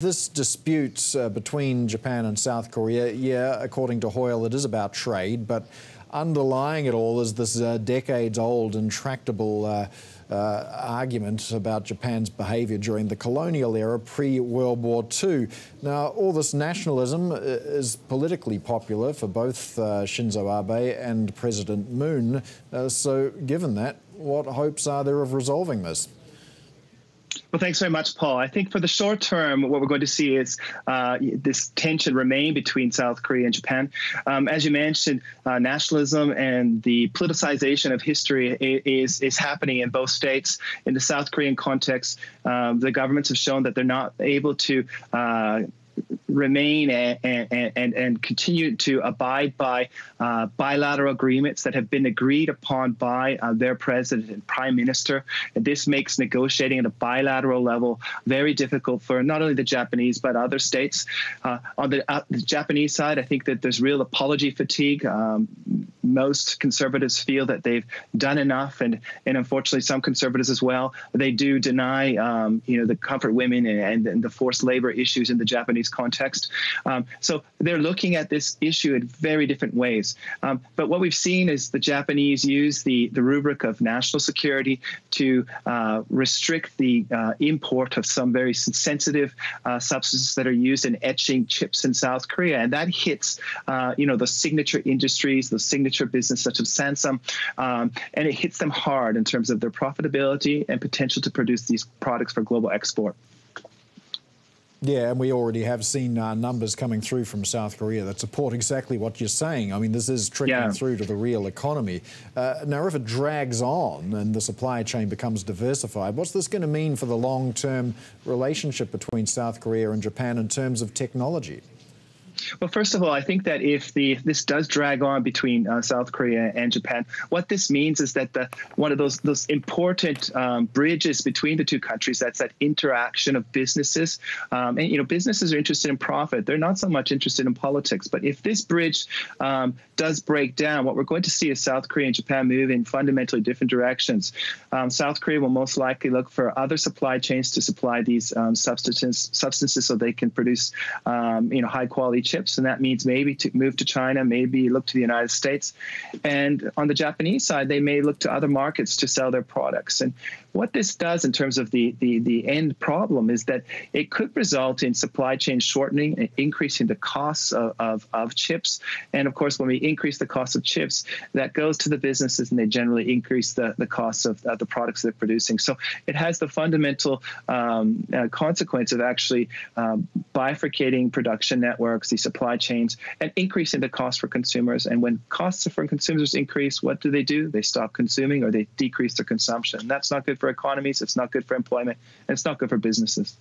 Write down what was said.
This dispute uh, between Japan and South Korea, yeah, according to Hoyle, it is about trade, but underlying it all is this uh, decades old intractable uh, uh, argument about Japan's behaviour during the colonial era pre World War II. Now, all this nationalism uh, is politically popular for both uh, Shinzo Abe and President Moon. so, given that, what hopes are there of resolving this? Well, thanks very much, Paul. I think for the short term, what we're going to see is uh, this tension remain between South Korea and Japan. Um, as you mentioned, uh, nationalism and the politicization of history is is happening in both states. In the South Korean context, um, the governments have shown that they're not able to uh, remain and, and, and, and continue to abide by uh, bilateral agreements that have been agreed upon by uh, their president and prime minister. And this makes negotiating at a bilateral level very difficult for not only the Japanese but other states. Uh, on the, uh, the, Japanese side, I think that there's real apology fatigue. Um, most conservatives feel that they've done enough, and and unfortunately, some conservatives as well. They do deny, um, you know, the comfort women and, and, the forced labor issues in the Japanese context. Um, so they're looking at this issue in very different ways. Um, but what we've seen is the Japanese use the the rubric of national security to uh, restrict the uh, import of some very sensitive uh, substances that are used in etching chips in South Korea, and that hits, uh, you know, the signature industries, the signature business such as Samsung, um, and it hits them hard in terms of their profitability and potential to produce these products for global export. Yeah, and we already have seen uh, numbers coming through from South Korea that support exactly what you're saying. I mean, this is trickling yeah. through to the real economy. Uh, now, if it drags on and the supply chain becomes diversified, what's this going to mean for the long term relationship between South Korea and Japan in terms of technology? Well, first of all, I think that if the this does drag on between uh, South Korea and Japan, what this means is that the one of those those important um, bridges between the two countries that's that interaction of businesses, um, and you know businesses are interested in profit. They're not so much interested in politics. But if this bridge um, does break down, what we're going to see is South Korea and Japan move in fundamentally different directions. Um, South Korea will most likely look for other supply chains to supply these um, substances substances so they can produce um, you know high quality chips, and that means maybe to move to China, maybe look to the United States. And on the Japanese side, they may look to other markets to sell their products. And what this does in terms of the, the, the end problem is that it could result in supply chain shortening and increasing the costs of, of, of chips. And of course, when we increase the cost of chips, that goes to the businesses and they generally increase the, the costs of the products they're producing. So it has the fundamental um, uh, consequence of actually um, bifurcating production networks, supply chains, and increasing the cost for consumers. And when costs for consumers increase, what do they do? They stop consuming or they decrease their consumption. That's not good for economies. It's not good for employment. And it's not good for businesses.